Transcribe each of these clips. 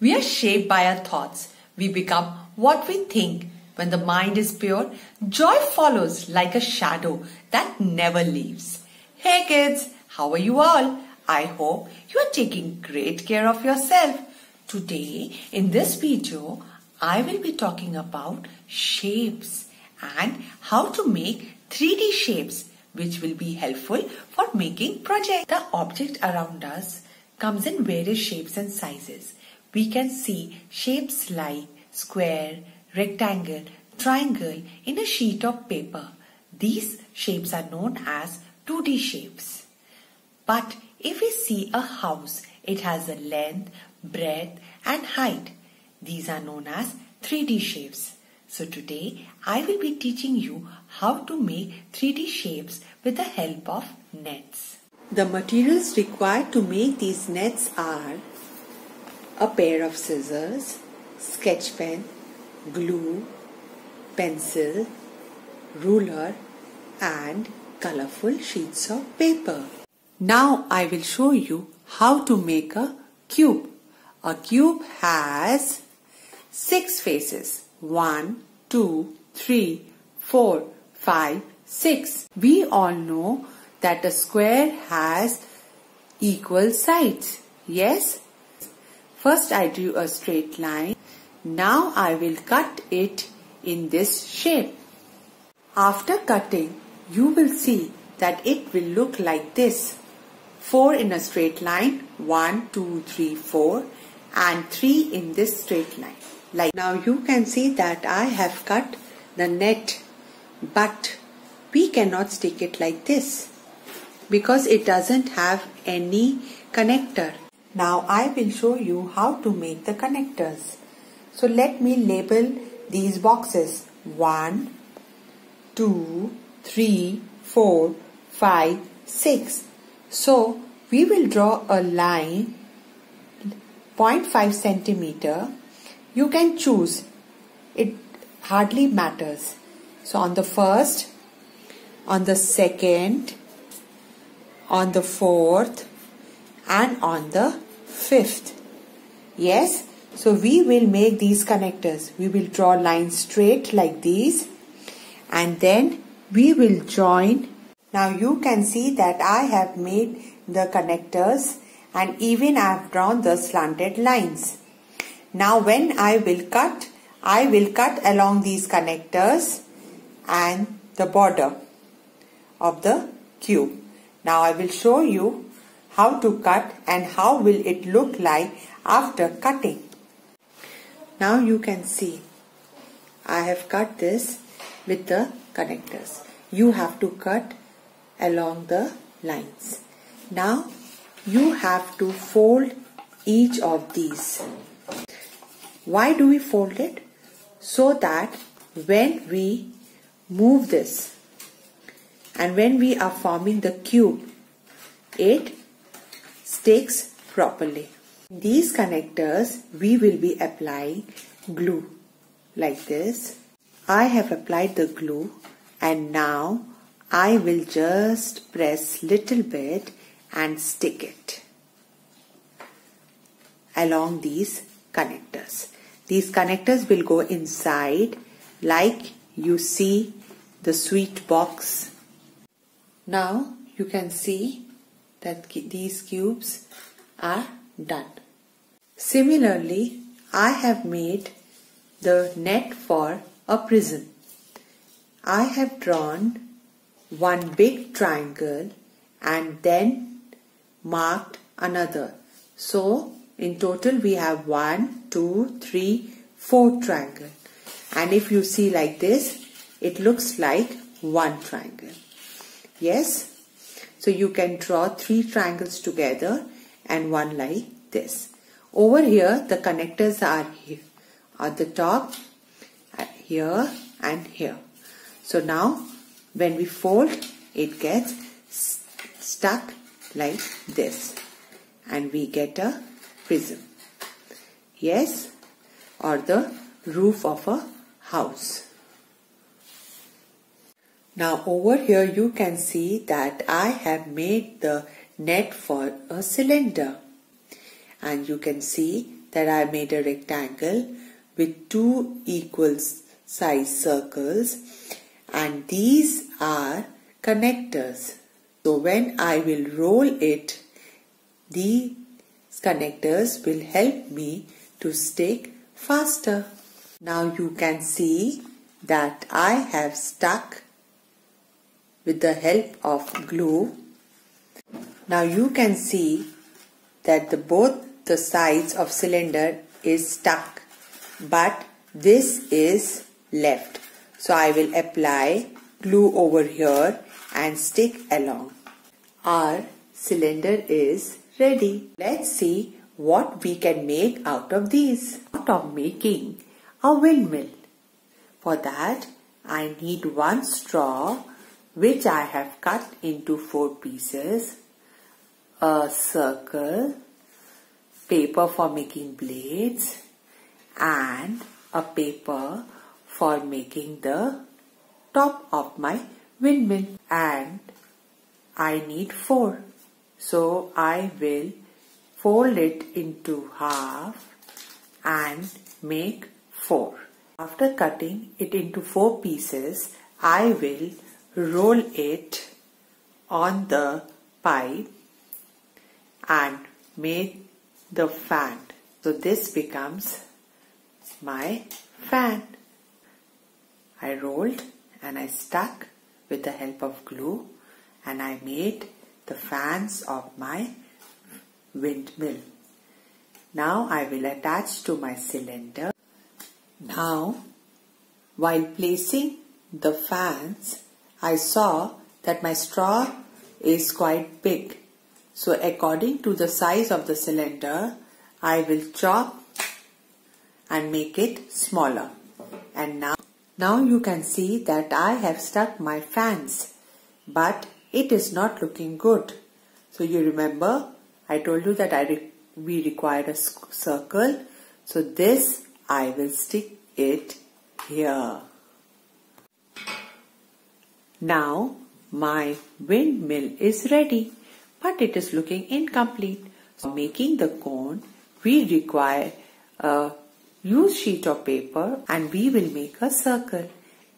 We are shaped by our thoughts. We become what we think. When the mind is pure, joy follows like a shadow that never leaves. Hey kids, how are you all? I hope you are taking great care of yourself. Today, in this video, I will be talking about shapes and how to make 3D shapes which will be helpful for making projects. The object around us comes in various shapes and sizes we can see shapes like square, rectangle, triangle in a sheet of paper. These shapes are known as 2D shapes. But if we see a house, it has a length, breadth and height. These are known as 3D shapes. So today I will be teaching you how to make 3D shapes with the help of nets. The materials required to make these nets are a pair of scissors, sketch pen, glue, pencil, ruler and colorful sheets of paper. Now I will show you how to make a cube. A cube has six faces. One, two, three, four, five, six. We all know that a square has equal sides. Yes? First I drew a straight line. Now I will cut it in this shape. After cutting, you will see that it will look like this. 4 in a straight line, 1, 2, 3, 4 and 3 in this straight line. Like now you can see that I have cut the net but we cannot stick it like this because it doesn't have any connector. Now I will show you how to make the connectors. So let me label these boxes 1, 2, 3, 4, 5, 6. So we will draw a line 0.5 centimeter. You can choose. It hardly matters. So on the first, on the second, on the fourth, and on the fifth. Yes, so we will make these connectors. We will draw lines straight like these and then we will join. Now you can see that I have made the connectors and even I have drawn the slanted lines. Now when I will cut, I will cut along these connectors and the border of the cube. Now I will show you how to cut and how will it look like after cutting. Now you can see I have cut this with the connectors. You have to cut along the lines. Now you have to fold each of these. Why do we fold it? So that when we move this and when we are forming the cube, it sticks properly. These connectors we will be applying glue like this. I have applied the glue and now I will just press little bit and stick it along these connectors. These connectors will go inside like you see the sweet box. Now you can see that these cubes are done. Similarly, I have made the net for a prism. I have drawn one big triangle and then marked another. So, in total we have one, two, three, four triangle. And if you see like this, it looks like one triangle. Yes? So you can draw three triangles together and one like this. Over here the connectors are here at the top, uh, here and here. So now when we fold it gets stuck like this and we get a prism. Yes or the roof of a house. Now over here you can see that I have made the net for a cylinder and you can see that I made a rectangle with two equal size circles and these are connectors. So when I will roll it, these connectors will help me to stick faster. Now you can see that I have stuck with the help of glue. Now you can see that the both the sides of cylinder is stuck but this is left. So I will apply glue over here and stick along. Our cylinder is ready. Let's see what we can make out of these. Out of making a windmill. For that I need one straw which I have cut into four pieces, a circle, paper for making blades and a paper for making the top of my windmill and I need four. So I will fold it into half and make four. After cutting it into four pieces, I will roll it on the pipe and make the fan. So this becomes my fan. I rolled and I stuck with the help of glue and I made the fans of my windmill. Now I will attach to my cylinder. Now while placing the fans I saw that my straw is quite big. So according to the size of the cylinder I will chop and make it smaller. And now, now you can see that I have stuck my fans but it is not looking good. So you remember I told you that I re we required a circle. So this I will stick it here. Now my windmill is ready but it is looking incomplete. So making the cone we require a used sheet of paper and we will make a circle.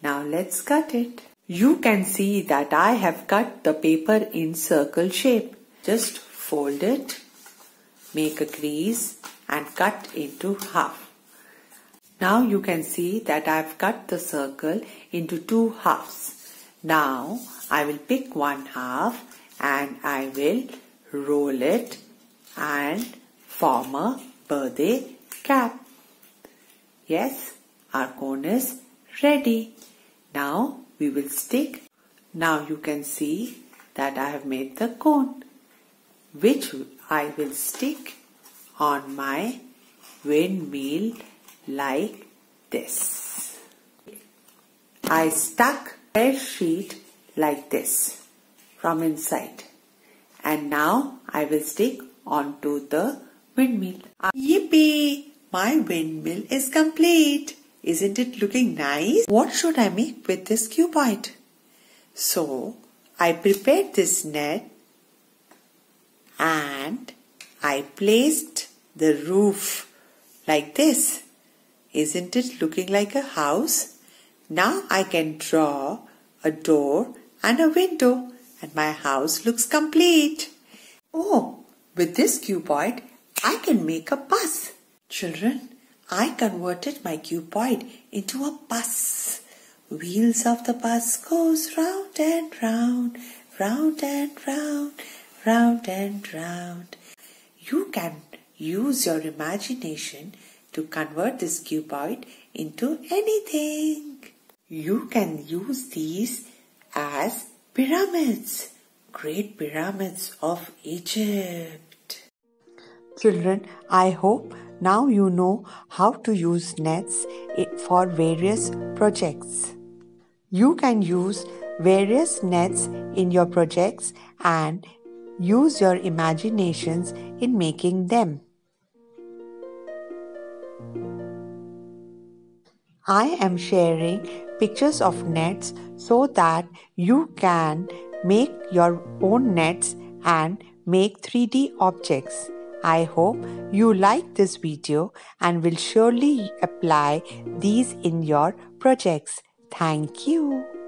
Now let's cut it. You can see that I have cut the paper in circle shape. Just fold it, make a crease and cut into half. Now you can see that I have cut the circle into two halves. Now I will pick one half and I will roll it and form a birthday cap. Yes, our cone is ready. Now we will stick. Now you can see that I have made the cone which I will stick on my windmill like this. I stuck a sheet like this from inside and now I will stick onto the windmill. Yippee! My windmill is complete. Isn't it looking nice? What should I make with this cuboid? So, I prepared this net and I placed the roof like this. Isn't it looking like a house? Now I can draw a door and a window and my house looks complete. Oh, with this cuboid, I can make a bus. Children, I converted my cuboid into a bus. Wheels of the bus goes round and round, round and round, round and round. You can use your imagination to convert this cuboid into anything. You can use these as pyramids, great pyramids of Egypt. Children, I hope now you know how to use nets for various projects. You can use various nets in your projects and use your imaginations in making them. I am sharing pictures of nets so that you can make your own nets and make 3D objects. I hope you like this video and will surely apply these in your projects. Thank you.